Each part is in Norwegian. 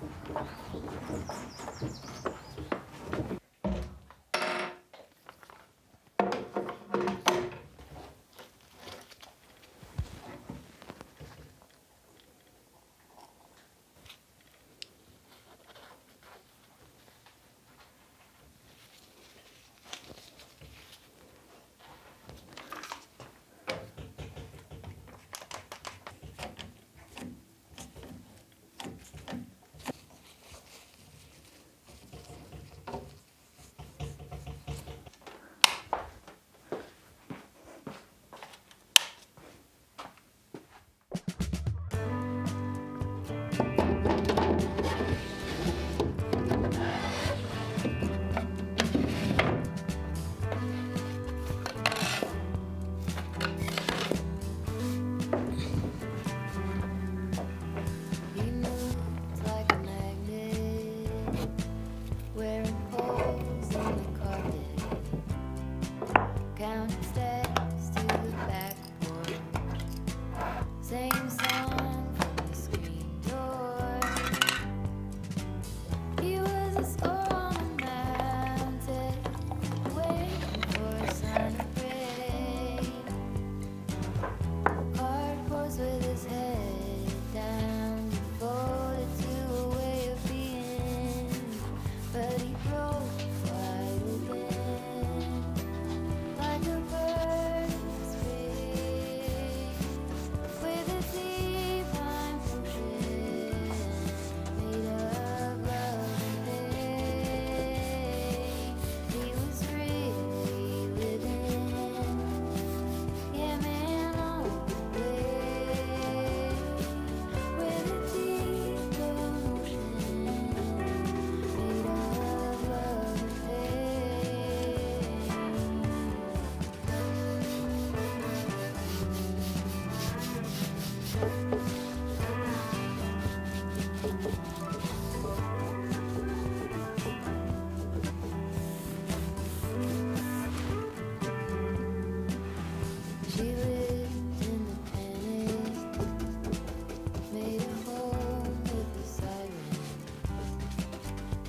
Thank you.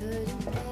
couldn't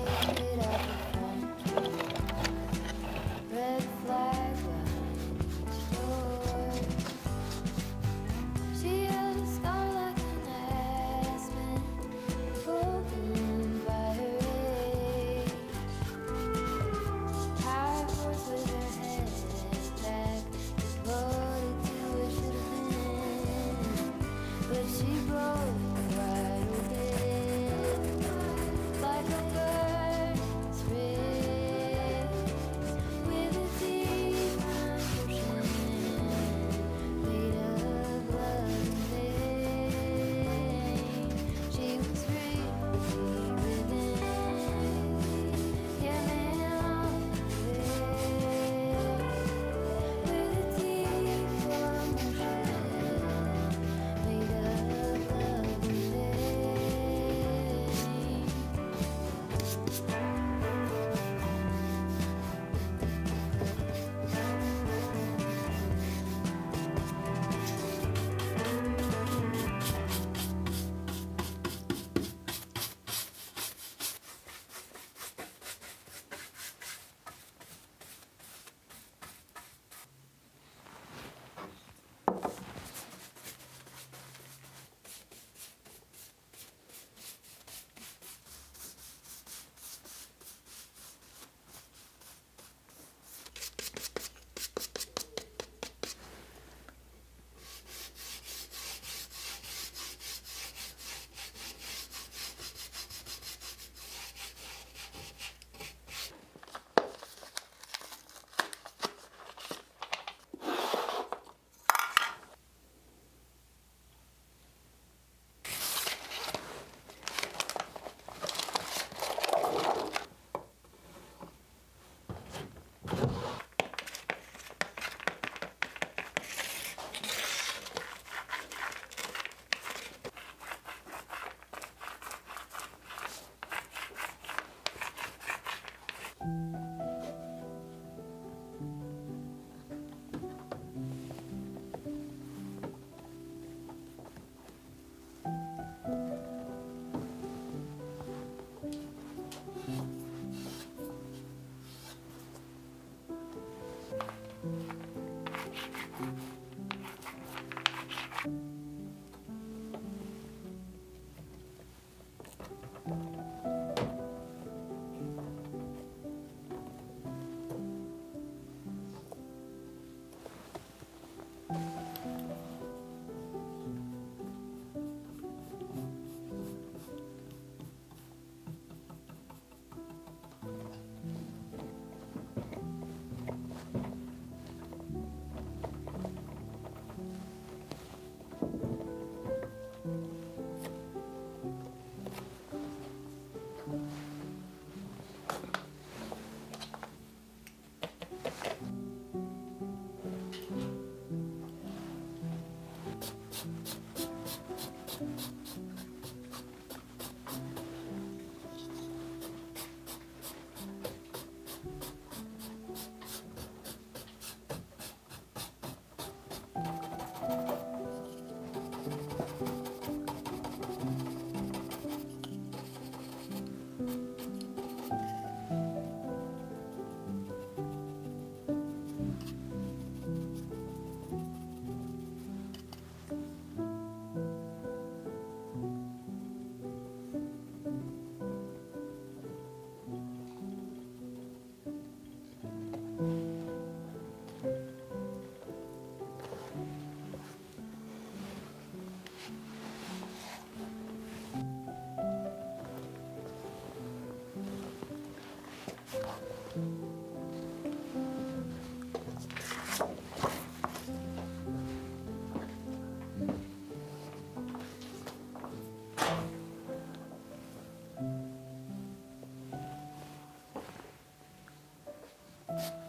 you.